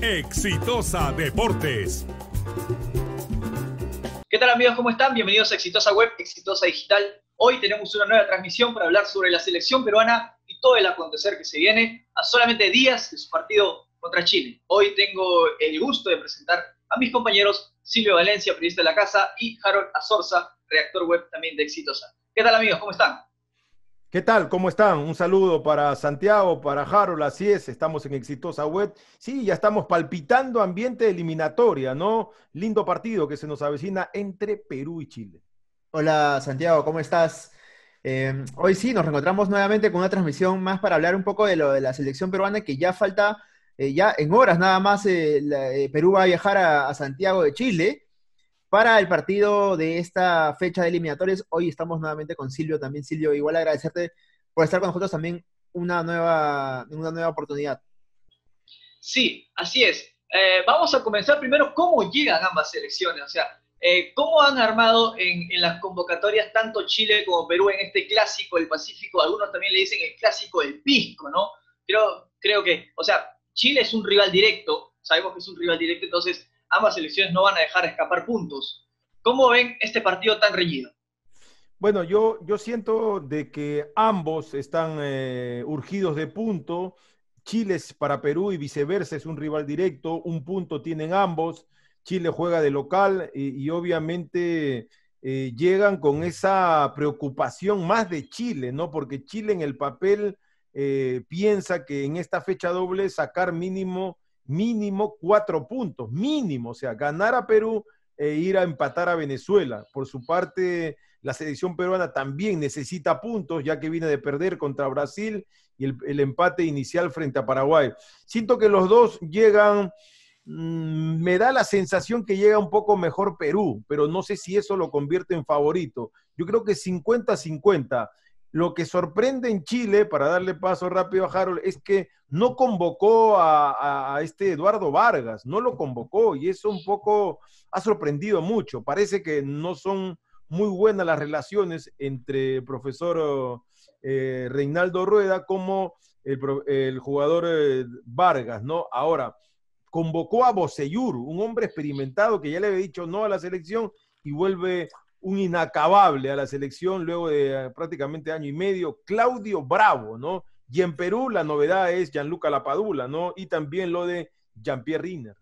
Exitosa Deportes. ¿Qué tal amigos? ¿Cómo están? Bienvenidos a Exitosa Web, Exitosa Digital. Hoy tenemos una nueva transmisión para hablar sobre la selección peruana y todo el acontecer que se viene a solamente días de su partido contra Chile. Hoy tengo el gusto de presentar a mis compañeros Silvio Valencia, periodista de la casa, y Harold Azorza, redactor web también de Exitosa. ¿Qué tal amigos? ¿Cómo están? ¿Qué tal? ¿Cómo están? Un saludo para Santiago, para Harold, así es, estamos en Exitosa Web. Sí, ya estamos palpitando ambiente eliminatoria, ¿no? Lindo partido que se nos avecina entre Perú y Chile. Hola Santiago, ¿cómo estás? Eh, hoy sí, nos reencontramos nuevamente con una transmisión más para hablar un poco de lo de la selección peruana, que ya falta, eh, ya en horas nada más, eh, Perú va a viajar a Santiago de Chile para el partido de esta fecha de eliminatorios. Hoy estamos nuevamente con Silvio también. Silvio, igual agradecerte por estar con nosotros también una nueva, una nueva oportunidad. Sí, así es. Eh, vamos a comenzar primero cómo llegan ambas selecciones, o sea, eh, cómo han armado en, las convocatorias tanto Chile como Perú en este clásico del Pacífico, algunos también le dicen el clásico del Pisco, ¿no? Creo, creo que, o sea, Chile es un rival directo, sabemos que es un rival directo, entonces ambas selecciones no van a dejar escapar puntos. ¿Cómo ven este partido tan reñido? Bueno, yo, yo siento de que ambos están eh, urgidos de punto. Chile es para Perú y viceversa, es un rival directo. Un punto tienen ambos. Chile juega de local y, obviamente eh, llegan con esa preocupación más de Chile, ¿no? Porque Chile en el papel eh, piensa que en esta fecha doble sacar mínimo mínimo cuatro puntos, mínimo, o sea, ganar a Perú e ir a empatar a Venezuela. Por su parte, la selección peruana también necesita puntos, ya que viene de perder contra Brasil y el, empate inicial frente a Paraguay. Siento que los dos llegan, mm, me da la sensación que llega un poco mejor Perú, pero no sé si eso lo convierte en favorito. Yo creo que 50-50. Lo que sorprende en Chile, para darle paso rápido a Harold, es que no convocó a, este Eduardo Vargas, no lo convocó y eso un poco ha sorprendido mucho. Parece que no son muy buenas las relaciones entre el profesor eh, Reinaldo Rueda como el, jugador eh, Vargas, ¿no? Ahora, convocó a Boseyur, un hombre experimentado que ya le había dicho no a la selección y vuelve un inacabable a la selección luego de eh, prácticamente año y medio, Claudio Bravo, ¿no? Y en Perú la novedad es Gianluca Lapadula, ¿no? Y también lo de Jean-Pierre Riner.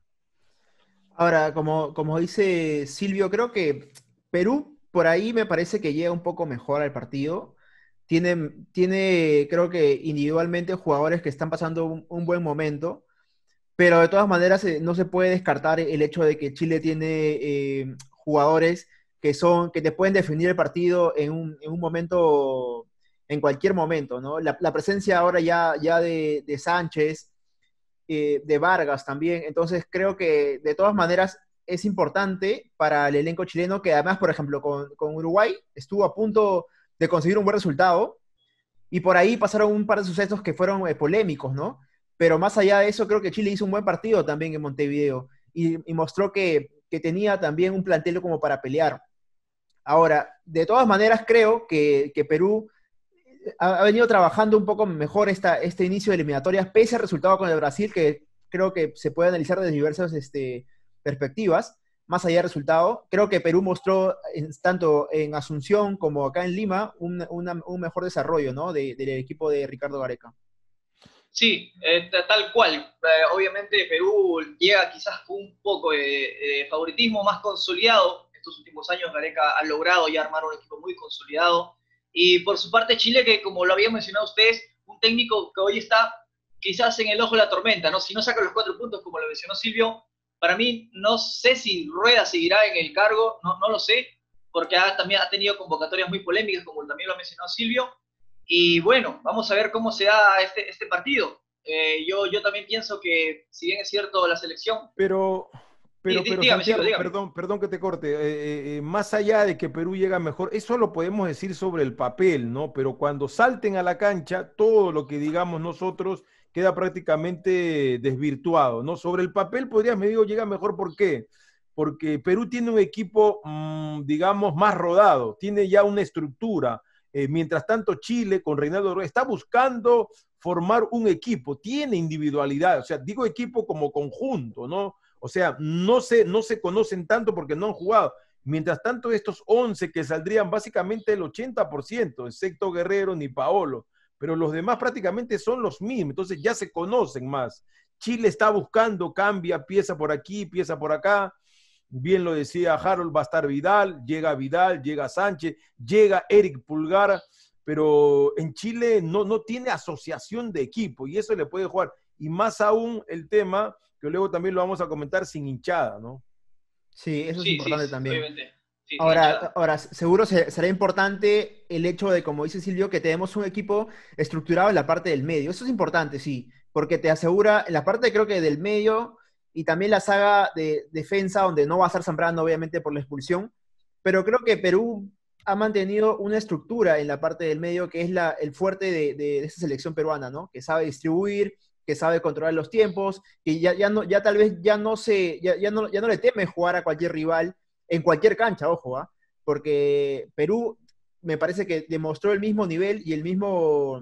Ahora, como, como dice Silvio, creo que Perú por ahí me parece que llega un poco mejor al partido. Tiene, tiene creo que individualmente jugadores que están pasando un, buen momento, pero de todas maneras eh, no se puede descartar el hecho de que Chile tiene eh, jugadores que son, que te pueden definir el partido en un, en un momento, en cualquier momento, ¿no? La, presencia ahora ya, ya de, de Sánchez, eh, de Vargas también, entonces creo que de todas maneras es importante para el elenco chileno que además, por ejemplo, con, con Uruguay estuvo a punto de conseguir un buen resultado y por ahí pasaron un par de sucesos que fueron eh, polémicos, ¿no? Pero más allá de eso, creo que Chile hizo un buen partido también en Montevideo y, y mostró que, que tenía también un plantel como para pelear. Ahora, de todas maneras, creo que, Perú ha, venido trabajando un poco mejor esta, este inicio de eliminatorias, pese al resultado con el Brasil, que creo que se puede analizar desde diversas este, perspectivas, más allá del resultado. Creo que Perú mostró, tanto en Asunción como acá en Lima, un, mejor desarrollo ¿no? del equipo de Ricardo Gareca. Sí, eh, tal cual. Eh, obviamente Perú llega quizás con un poco de favoritismo más consolidado estos últimos años Gareca ha logrado ya armar un equipo muy consolidado. Y por su parte Chile, que como lo habían mencionado ustedes, un técnico que hoy está quizás en el ojo de la tormenta, ¿no? Si no saca los cuatro puntos, como lo mencionó Silvio, para mí no sé si Rueda seguirá en el cargo, no, no lo sé, porque ha, también ha tenido convocatorias muy polémicas, como también lo ha mencionado Silvio. Y bueno, vamos a ver cómo se da este, este partido. Eh, yo, yo también pienso que, si bien es cierto la selección... Pero, pero, perdón, perdón que te corte. Eh, eh, eh, más allá de que Perú llega mejor, eso lo podemos decir sobre el papel, ¿no? Pero cuando salten a la cancha, todo lo que digamos nosotros queda prácticamente desvirtuado, ¿no? Sobre el papel podrías me digo llega mejor, ¿por qué? Porque Perú tiene un equipo, mm, digamos, más rodado, tiene ya una estructura. Eh, mientras tanto, Chile con Reinaldo está buscando formar un equipo, tiene individualidad, o sea, digo equipo como conjunto, ¿no? O sea, no se, no se conocen tanto porque no han jugado. Mientras tanto, estos 11 que saldrían básicamente el 80%, excepto Guerrero ni Paolo, pero los demás prácticamente son los mismos, entonces ya se conocen más. Chile está buscando, cambia, pieza por aquí, pieza por acá. Bien lo decía Harold, va a estar Vidal, llega Vidal, llega Sánchez, llega Eric Pulgar, pero en Chile no, no tiene asociación de equipo y eso le puede jugar. Y más aún el tema, que luego también lo vamos a comentar sin hinchada, ¿no? Sí, eso es importante también. ahora, ahora, seguro será importante el hecho de, como dice Silvio, que tenemos un equipo estructurado en la parte del medio. Eso es importante, sí, porque te asegura, en la parte creo que del medio y también la saga de defensa, donde no va a estar Zambrano, obviamente, por la expulsión, pero creo que Perú ha mantenido una estructura en la parte del medio que es la, el fuerte de, de, esa selección peruana, ¿no? Que sabe distribuir, que sabe controlar los tiempos, que ya, ya, no, ya tal vez ya no, se, ya, ya, no, ya no le teme jugar a cualquier rival en cualquier cancha, ojo, ¿ah? porque Perú me parece que demostró el mismo nivel y el mismo,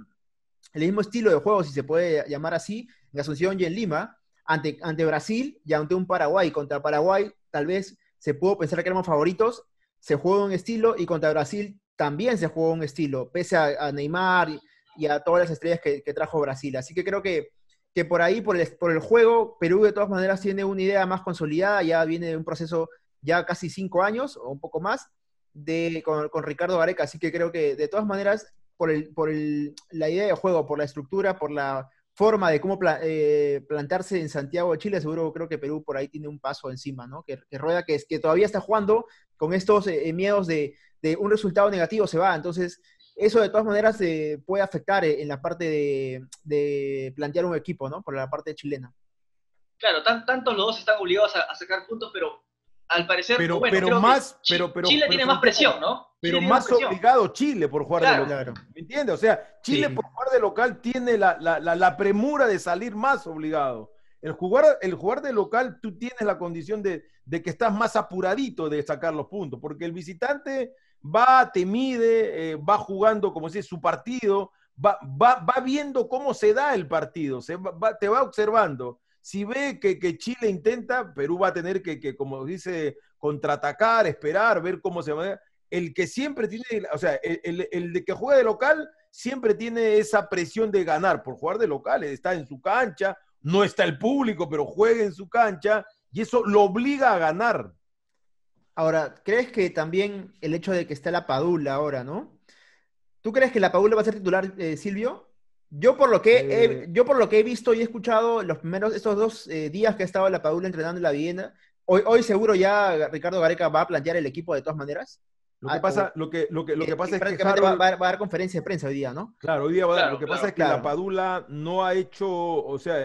el mismo estilo de juego, si se puede llamar así, en Asunción y en Lima, ante, ante Brasil y ante un Paraguay. Contra Paraguay tal vez se pudo pensar que éramos favoritos, se jugó un estilo y contra Brasil también se jugó un estilo, pese a, Neymar y, a todas las estrellas que, trajo Brasil. Así que creo que que por ahí, por el, por el juego, Perú de todas maneras tiene una idea más consolidada, ya viene de un proceso ya casi cinco años o un poco más de, con, Ricardo Gareca, así que creo que de todas maneras, por, el, por el, la idea de juego, por la estructura, por la forma de cómo eh, plantarse en Santiago de Chile, seguro creo que Perú por ahí tiene un paso encima, ¿no? Que, Rueda, que, es, que todavía está jugando con estos eh, miedos de, de, un resultado negativo, se va. Entonces, eso de todas maneras eh, puede afectar eh, en la parte de, plantear un equipo, ¿no? Por la parte chilena. Claro, tanto los dos están obligados a, sacar puntos, pero al parecer, pero, pero más, pero, Chile tiene más presión, ¿no? Pero más obligado Chile por jugar de local. ¿Me entiendes? O sea, Chile por jugar de local tiene la, premura de salir más obligado. El jugar, el jugar de local, tú tienes la condición de, de que estás más apuradito de sacar los puntos, porque el visitante va, te mide, eh, va jugando, como si su partido, va, va, va, viendo cómo se da el partido, se va, te va observando. Si ve que, que, Chile intenta, Perú va a tener que, que, como dice, contraatacar, esperar, ver cómo se va. El que siempre tiene, o sea, el, el, de que juega de local siempre tiene esa presión de ganar por jugar de local, está en su cancha, no está el público, pero juega en su cancha y eso lo obliga a ganar. Ahora, ¿crees que también el hecho de que esté la Padula ahora, ¿no? ¿Tú crees que la Padula va a ser titular, eh, Silvio? Yo por, lo que he, eh. yo por lo que he visto y he escuchado los primeros, estos dos eh, días que ha estado la Padula entrenando en la Viena, hoy, hoy seguro ya Ricardo Gareca va a plantear el equipo de todas maneras. Lo que ah, pasa, lo que, lo que, lo que pasa es que va, va, a dar conferencia de prensa hoy día, ¿no? Claro, hoy día va a dar. lo que pasa es que la Padula no ha hecho, o sea,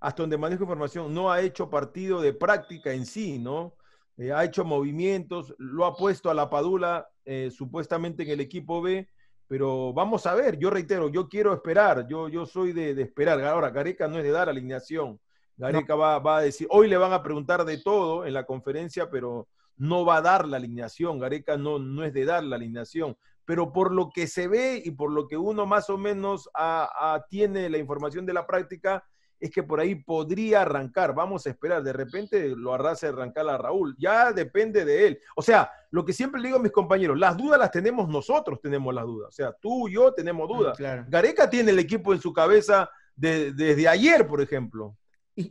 hasta donde manejo información, no ha hecho partido de práctica en sí, ¿no? Eh, ha hecho movimientos, lo ha puesto a la Padula eh, supuestamente en el equipo B, pero vamos a ver, yo reitero, yo quiero esperar, yo, yo soy de, esperar. Ahora, Gareca no es de dar alineación. Gareca va, va, a decir, hoy le van a preguntar de todo en la conferencia, pero no va a dar la alineación. Gareca no, no es de dar la alineación. Pero por lo que se ve y por lo que uno más o menos tiene la información de la práctica, es que por ahí podría arrancar. Vamos a esperar. De repente lo arrase arrancar a Raúl. Ya depende de él. O sea, lo que siempre le digo a mis compañeros, las dudas las tenemos nosotros, tenemos las dudas. O sea, tú y yo tenemos dudas. Gareca tiene el equipo en su cabeza desde ayer, por ejemplo.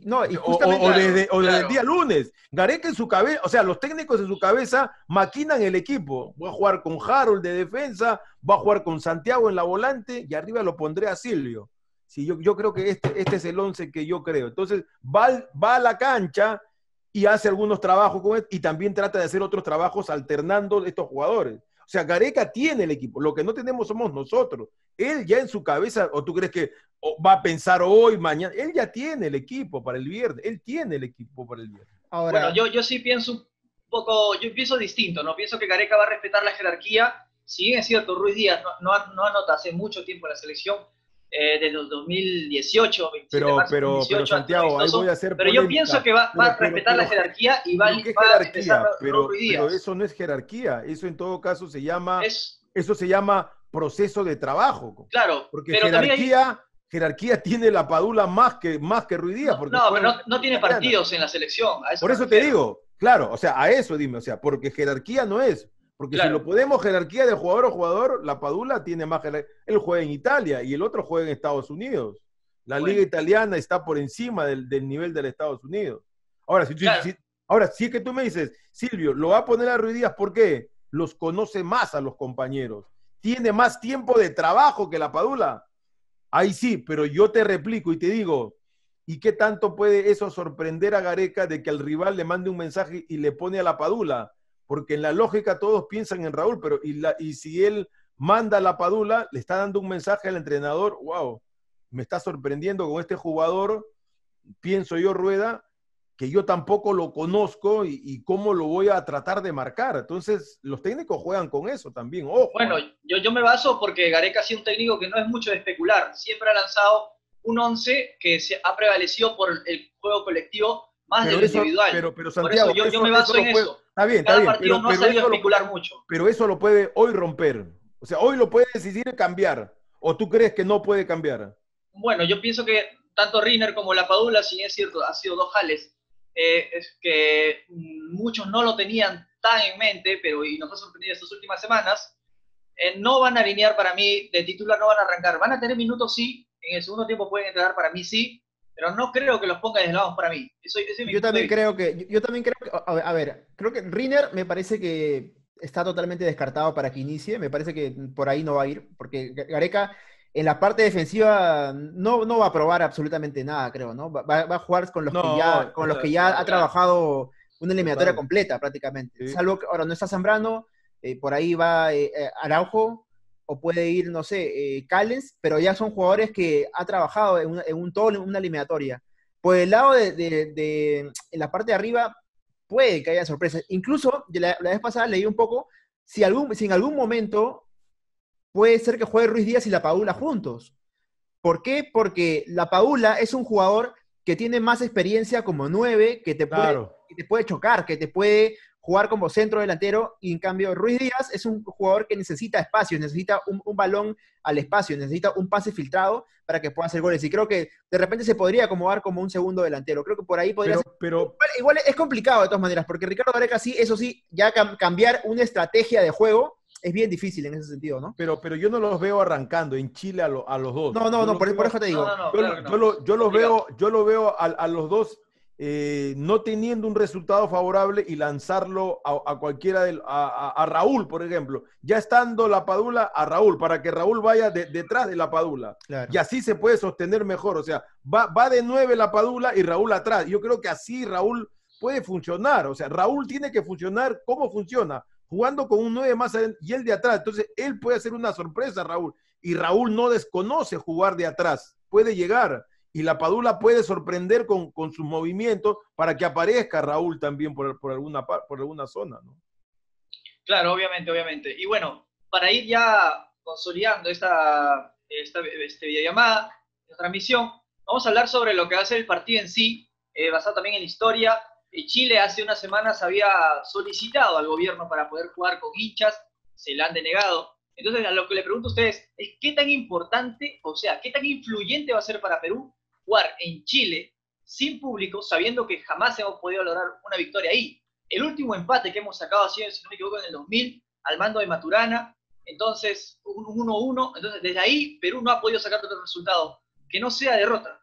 no, o, desde, el día lunes. Gareca en su cabeza, o sea, los técnicos en su cabeza maquinan el equipo. Voy a jugar con Harold de defensa, voy a jugar con Santiago en la volante y arriba lo pondré a Silvio. Sí, yo, yo creo que este, este es el 11 que yo creo. Entonces, va, va a la cancha y hace algunos trabajos con él y también trata de hacer otros trabajos alternando estos jugadores. O sea, Gareca tiene el equipo. Lo que no tenemos somos nosotros. Él ya en su cabeza, o tú crees que va a pensar hoy, mañana. Él ya tiene el equipo para el viernes. Él tiene el equipo para el viernes. Ahora, bueno, yo, yo sí pienso un poco, yo pienso distinto, ¿no? Pienso que Gareca va a respetar la jerarquía. Si bien es cierto, Ruiz Díaz no, no, no anota hace mucho tiempo en la selección, eh, desde 2018, pero, pero, pero Santiago, ahí voy a hacer Pero yo pienso que va, a respetar la jerarquía y va, a empezar pero, pero eso no es jerarquía, eso en todo caso se llama, eso se llama proceso de trabajo. Claro, porque jerarquía, jerarquía tiene la Padula más que, más que Ruidía. No, no pero no, tiene partidos en la selección. Por eso te digo, claro, o sea, a eso dime, o sea, porque jerarquía no es. Porque si lo podemos jerarquía de jugador a jugador, la Padula tiene más jerarquía. Él juega en Italia y el otro juega en Estados Unidos. La liga italiana está por encima del, nivel del Estados Unidos. Ahora si, ahora, si es que tú me dices, Silvio, lo va a poner a Ruidías, ¿por qué? Los conoce más a los compañeros. Tiene más tiempo de trabajo que la Padula. Ahí sí, pero yo te replico y te digo, ¿y qué tanto puede eso sorprender a Gareca de que el rival le mande un mensaje y le pone a la Padula? Porque en la lógica todos piensan en Raúl, pero y, la, y si él manda a la Padula, le está dando un mensaje al entrenador, wow, me está sorprendiendo con este jugador, pienso yo, Rueda, que yo tampoco lo conozco y, cómo lo voy a tratar de marcar. Entonces, los técnicos juegan con eso también. Ojo. Bueno, yo, yo me baso porque Gareca ha sido un técnico que no es mucho de especular. Siempre ha lanzado un 11 que se ha prevalecido por el juego colectivo más de lo individual. Pero, pero Santiago, yo, yo, me baso en eso. Está bien, está bien. Pero, no ha especular mucho. Pero eso lo puede hoy romper. O sea, hoy lo puede decidir cambiar. ¿O tú crees que no puede cambiar? Bueno, yo pienso que tanto Riner como La Padula, si es cierto, ha sido dos jales, eh, es que muchos no lo tenían tan en mente, pero y nos ha sorprendido estas últimas semanas, eh, no van a alinear para mí, de titular no van a arrancar. Van a tener minutos, sí, en el segundo tiempo pueden entrar para mí, sí, pero no creo que los ponga deslados para mí. yo también creo que, yo, también creo que, a ver, creo que Riner me parece que está totalmente descartado para que inicie, me parece que por ahí no va a ir, porque Gareca en la parte defensiva no, no va a probar absolutamente nada, creo, ¿no? Va, a jugar con los que ya, con los que ya ha trabajado una eliminatoria completa prácticamente. Salvo que ahora no está Zambrano, eh, por ahí va eh, eh, Araujo, o puede ir, no sé, eh, Callens, pero ya son jugadores que ha trabajado en, un todo, en una eliminatoria. Por el lado de, en la parte de arriba, puede que haya sorpresas. Incluso, la, vez pasada leí un poco, si, algún, si en algún momento puede ser que juegue Ruiz Díaz y la Paula juntos. ¿Por qué? Porque la Paula es un jugador que tiene más experiencia como nueve, que te puede, que te puede chocar, que te puede jugar como centro delantero y en cambio Ruiz Díaz es un jugador que necesita espacio, necesita un, balón al espacio, necesita un pase filtrado para que pueda hacer goles. Y creo que de repente se podría acomodar como un segundo delantero. Creo que por ahí podría pero, ser... Igual, es complicado de todas maneras, porque Ricardo Gareca sí, eso sí, ya cambiar una estrategia de juego es bien difícil en ese sentido, ¿no? Pero, pero yo no los veo arrancando en Chile a, los dos. No, no, no, por, eso te digo. yo, los veo, yo lo veo a los dos eh, no teniendo un resultado favorable y lanzarlo a, cualquiera, del, a, Raúl, por ejemplo, ya estando la Padula a Raúl, para que Raúl vaya detrás de la Padula. Y así se puede sostener mejor, o sea, va, va de nueve la Padula y Raúl atrás. Yo creo que así Raúl puede funcionar, o sea, Raúl tiene que funcionar, ¿cómo funciona? Jugando con un nueve más adentro y él de atrás, entonces él puede hacer una sorpresa, Raúl, y Raúl no desconoce jugar de atrás, puede llegar y la Padula puede sorprender con, sus movimientos para que aparezca Raúl también por, por, alguna, por alguna zona, ¿no? Claro, obviamente, obviamente. Y bueno, para ir ya consolidando esta, esta este videollamada, esta transmisión, vamos a hablar sobre lo que va a ser el partido en sí, eh, basado también en historia. Chile hace unas semanas había solicitado al gobierno para poder jugar con hinchas, se le han denegado. Entonces, a lo que le pregunto a ustedes es qué tan importante, o sea, qué tan influyente va a ser para Perú jugar en Chile sin público, sabiendo que jamás hemos podido lograr una victoria ahí. El último empate que hemos sacado, así, si no me equivoco, en el 2000, al mando de Maturana, entonces un 1-1, entonces desde ahí Perú no ha podido sacar otro resultado que no sea derrota.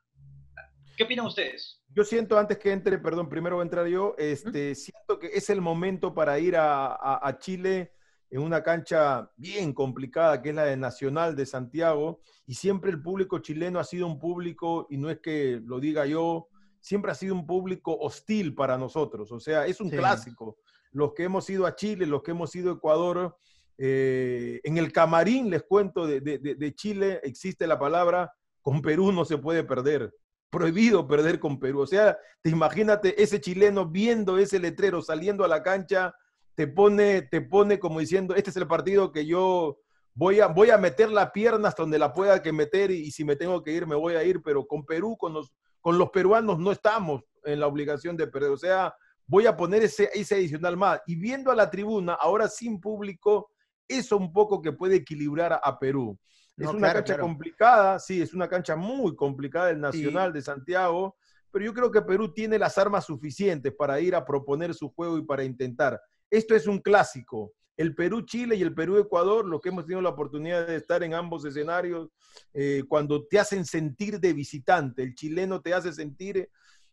¿Qué opinan ustedes? Yo siento, antes que entre, perdón, primero voy a entrar yo, este, siento que es el momento para ir a Chile en una cancha bien complicada que es la de Nacional de Santiago y siempre el público chileno ha sido un público, y no es que lo diga yo, siempre ha sido un público hostil para nosotros, o sea, es un clásico. Los que hemos ido a Chile, los que hemos ido a Ecuador, eh, en el camarín, les cuento, de, de Chile existe la palabra, con Perú no se puede perder prohibido perder con Perú. O sea, te imagínate ese chileno viendo ese letrero saliendo a la cancha te pone, te pone como diciendo, este es el partido que yo voy a, voy a meter la pierna hasta donde la pueda que meter y, si me tengo que ir, me voy a ir, pero con Perú, con los, con los peruanos no estamos en la obligación de perder. O sea, voy a poner ese, ese adicional más. Y viendo a la tribuna, ahora sin público, eso un poco que puede equilibrar a, Perú. Es una cancha complicada, sí, es una cancha muy complicada el Nacional de Santiago, pero yo creo que Perú tiene las armas suficientes para ir a proponer su juego y para intentar. Esto es un clásico. El Perú-Chile y el Perú-Ecuador, lo que hemos tenido la oportunidad de estar en ambos escenarios, eh, cuando te hacen sentir de visitante, el chileno te hace sentir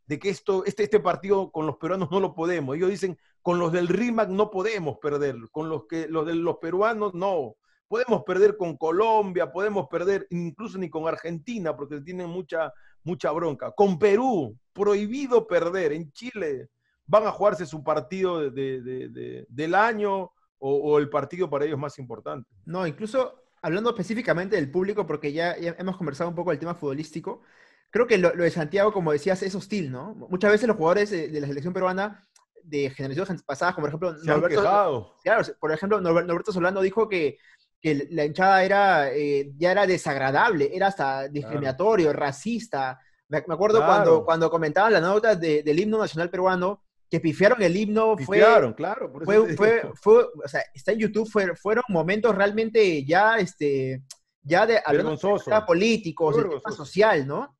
de que esto, este, este partido con los peruanos no lo podemos. Ellos dicen, con los del RIMAC no podemos perder, con los, que, los de los peruanos no. Podemos perder con Colombia, podemos perder incluso ni con Argentina, porque tienen mucha, mucha bronca. Con Perú, prohibido perder. En Chile van a jugarse su partido de, del año o, el partido para ellos más importante. No, incluso hablando específicamente del público, porque ya, ya hemos conversado un poco del tema futbolístico, creo que lo, de Santiago, como decías, es hostil, ¿no? Muchas veces los jugadores de, la selección peruana de generaciones pasadas, como por ejemplo Norberto, claro, por ejemplo, Norberto Solano dijo que, que la hinchada era, eh, ya era desagradable, era hasta discriminatorio, racista. Me, acuerdo cuando, cuando comentaban las notas del himno nacional peruano, que pifiaron el himno, pifiaron, claro. fue, fue, fue, o sea, está en YouTube, fueron momentos realmente ya, este, ya de, hablando de políticos, de tema social, ¿no?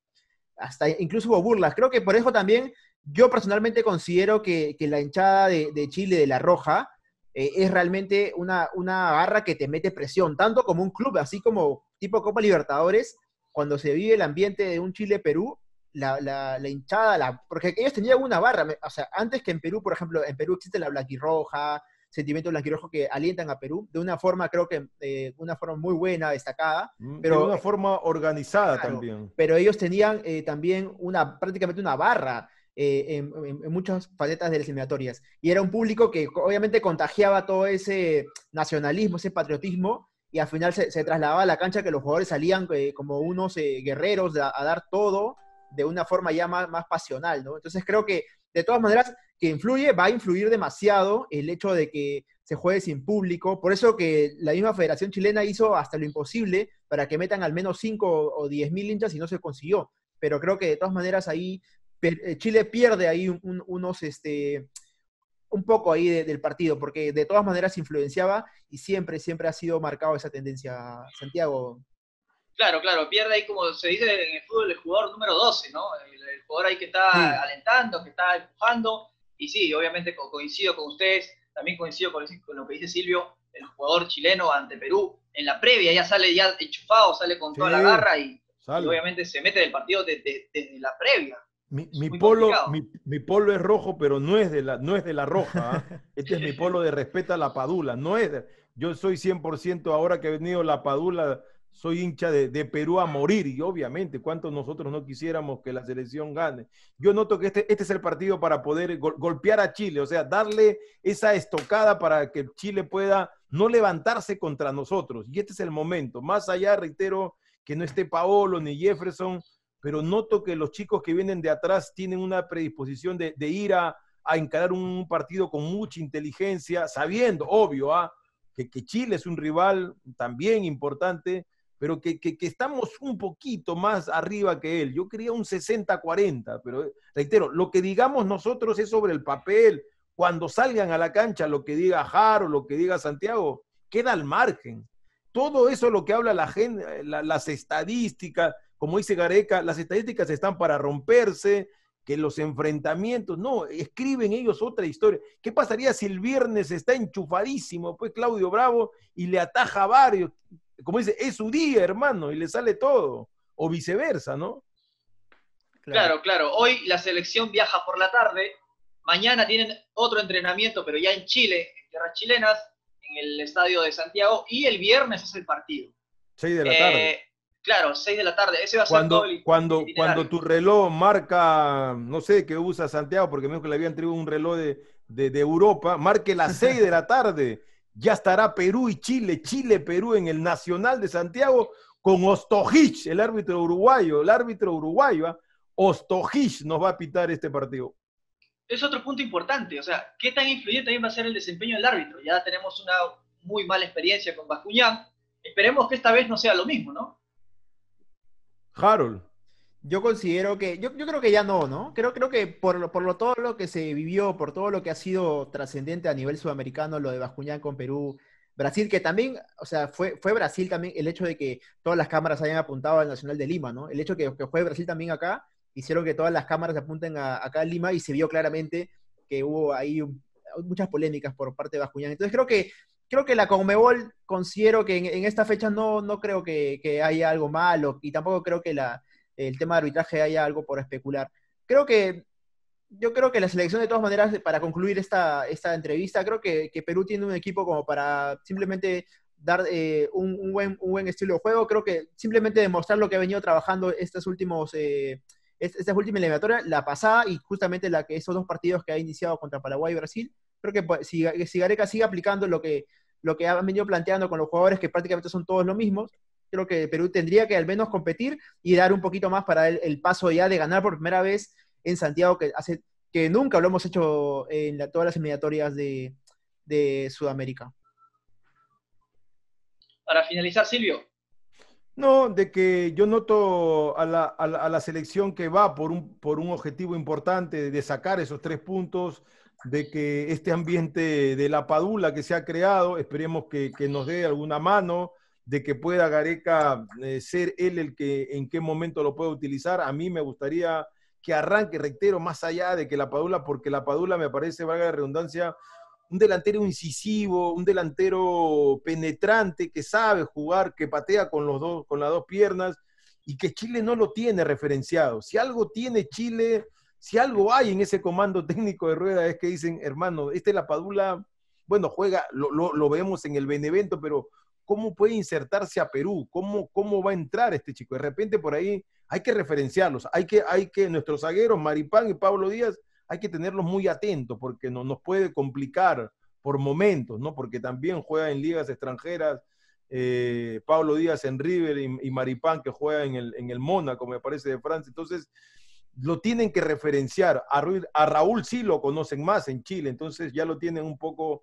hasta incluso hubo burlas. Creo que por eso también yo personalmente considero que, la hinchada de, Chile, de La Roja, eh, es realmente una, una garra que te mete presión, tanto como un club, así como tipo Copa Libertadores, cuando se vive el ambiente de un Chile-Perú, la, la, hinchada, la, porque ellos tenían una barra, o sea, antes que en Perú, por ejemplo, en Perú existe la blanquirroja, sentimiento blanquirrojo que alientan a Perú de una forma, creo que eh, una forma muy buena, destacada. Mm, pero, de una forma organizada también. Pero ellos tenían eh, también una, prácticamente una barra eh, en, muchas facetas de las eliminatorias. Y era un público que obviamente contagiaba todo ese nacionalismo, ese patriotismo, y al final se, trasladaba a la cancha que los jugadores salían como unos guerreros a, dar todo de una forma ya más, más pasional, ¿no? Entonces creo que de todas maneras, que influye, va a influir demasiado el hecho de que se juegue sin público. Por eso que la misma Federación Chilena hizo hasta lo imposible para que metan al menos 5 o 10 mil hinchas y no se consiguió. Pero creo que de todas maneras ahí eh, Chile pierde ahí unos, este, un poco ahí del partido, porque de todas maneras influenciaba y siempre, siempre ha sido marcado esa tendencia, Santiago. Claro, claro, pierde ahí, como se dice en el fútbol, el jugador número 12, ¿no? El, jugador ahí que está alentando, que está empujando. Y sí, obviamente coincido con ustedes, también coincido con, lo que dice Silvio, el jugador chileno ante Perú. En la previa ya sale ya enchufado, sale con toda la garra y, obviamente se mete del partido desde, la previa. Mi, polo, mi, polo es rojo, pero no es de la, no es de la roja. ¿ah? Este es mi polo de respeta a la padula. No es yo soy 100% ahora que ha venido la padula soy hincha de, Perú a morir y obviamente cuántos nosotros no quisiéramos que la selección gane. Yo noto que este, este es el partido para poder golpear a Chile, o sea, darle esa estocada para que Chile pueda no levantarse contra nosotros. Y este es el momento. Más allá, reitero, que no esté Paolo ni Jefferson, pero noto que los chicos que vienen de atrás tienen una predisposición de, ir a, encarar un partido con mucha inteligencia, sabiendo, obvio, ¿ah? que Chile es un rival también importante, pero que, estamos un poquito más arriba que él. Yo quería un 60-40, pero eh, reitero, lo que digamos nosotros es sobre el papel. Cuando salgan a la cancha, lo que diga Jaro, lo que diga Santiago, queda al margen. Todo eso lo que habla la gente, eh, las estadísticas, como dice Gareca, las estadísticas están para romperse, que los enfrentamientos, no, escriben ellos otra historia. ¿Qué pasaría si el viernes está enchufadísimo, pues Claudio Bravo, y le ataja a varios? Como dice, es su día, hermano, y le sale todo. O viceversa, ¿no? Claro. claro, Hoy la selección viaja por la tarde. Mañana tienen otro entrenamiento, pero ya en Chile, en tierras chilenas, en el estadio de Santiago. Y el viernes es el partido. Seis de la tarde. Eh, claro, seis de la tarde. Ese va a cuando, ser cuando, cuando tu reloj marca, no sé qué usa Santiago, porque me dijo que le habían traído un reloj de, de Europa, marque las seis de la tarde ya estará Perú y Chile, Chile-Perú en el Nacional de Santiago con Ostojich, el árbitro uruguayo, el árbitro uruguayo, ¿ah? Ostojich nos va a pitar este partido. Es otro punto importante, o sea, ¿qué tan influyente también va a ser el desempeño del árbitro? Ya tenemos una muy mala experiencia con Bascuñán, esperemos que esta vez no sea lo mismo, ¿no? Harold. Yo considero que, yo, yo, creo que ya no, ¿no? Creo, creo que por, lo, por lo, todo lo que se vivió, por todo lo que ha sido trascendente a nivel sudamericano, lo de Bascuñán con Perú, Brasil, que también, o sea, fue, fue Brasil también el hecho de que todas las cámaras hayan apuntado al Nacional de Lima, ¿no? El hecho de que, que fue Brasil también acá, hicieron que todas las cámaras apunten a, acá a Lima y se vio claramente que hubo ahí muchas polémicas por parte de Bascuñán. Entonces creo que creo que la Conmebol considero que en, esta fecha no, no creo que, que, haya algo malo y tampoco creo que la, el tema de arbitraje haya algo por especular. Creo que yo creo que la selección, de todas maneras, para concluir esta, esta entrevista, creo que, Perú tiene un equipo como para simplemente dar eh, un, buen, un, buen, estilo de juego. Creo que simplemente demostrar lo que ha venido trabajando estos últimos, eh, esta última eliminatoria, la pasada y justamente la que esos dos partidos que ha iniciado contra Paraguay y Brasil. Creo que pues, si, si Gareca sigue aplicando lo que, lo que han venido planteando con los jugadores, que prácticamente son todos los mismos, creo que Perú tendría que al menos competir y dar un poquito más para el, el paso ya de ganar por primera vez en Santiago, que hace que nunca lo hemos hecho en todas las eliminatorias de, Sudamérica. Para finalizar, Silvio. No, de que yo noto a la, a la, selección que va por un, por un objetivo importante de sacar esos tres puntos, de que este ambiente de la padula que se ha creado, esperemos que, nos dé alguna mano, de que pueda Gareca eh, ser él el que en qué momento lo pueda utilizar. A mí me gustaría que arranque, reitero, más allá de que la Padula, porque la Padula me parece, valga la redundancia, un delantero incisivo, un delantero penetrante que sabe jugar, que patea con, los dos, con las dos piernas y que Chile no lo tiene referenciado. Si algo tiene Chile, si algo hay en ese comando técnico de rueda es que dicen, hermano, este la Padula, bueno, juega, lo, lo, vemos en el Benevento, pero ¿cómo puede insertarse a Perú? ¿Cómo, ¿Cómo va a entrar este chico? De repente por ahí hay que referenciarlos, hay que, hay que, nuestros zagueros, Maripán y Pablo Díaz, hay que tenerlos muy atentos porque no, nos puede complicar por momentos, ¿no? Porque también juega en ligas extranjeras, eh, Pablo Díaz en River y, Maripán que juega en el, en el Mónaco, me parece, de Francia. Entonces, lo tienen que referenciar. A, Raúl sí lo conocen más en Chile, entonces ya lo tienen un poco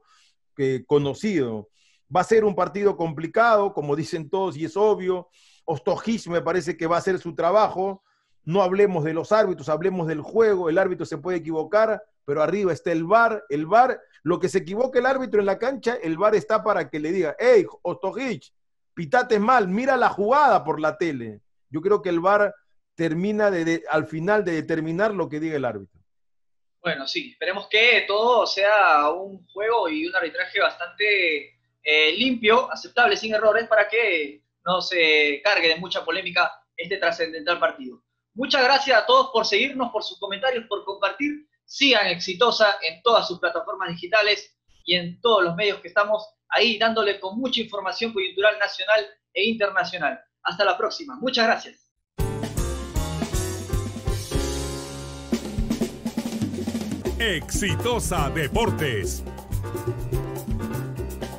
eh, conocido. Va a ser un partido complicado, como dicen todos, y es obvio. Ostojich me parece que va a hacer su trabajo. No hablemos de los árbitros, hablemos del juego. El árbitro se puede equivocar, pero arriba está el VAR. El VAR, lo que se equivoque el árbitro en la cancha, el VAR está para que le diga, hey, Ostojich, pitate mal, mira la jugada por la tele. Yo creo que el VAR termina de, al final de determinar lo que diga el árbitro. Bueno, sí, esperemos que todo sea un juego y un arbitraje bastante eh, limpio, aceptable, sin errores, para que no se cargue de mucha polémica este trascendental partido. Muchas gracias a todos por seguirnos, por sus comentarios, por compartir. Sigan exitosa en todas sus plataformas digitales y en todos los medios que estamos ahí dándole con mucha información coyuntural nacional e internacional. Hasta la próxima. Muchas gracias. Exitosa Deportes.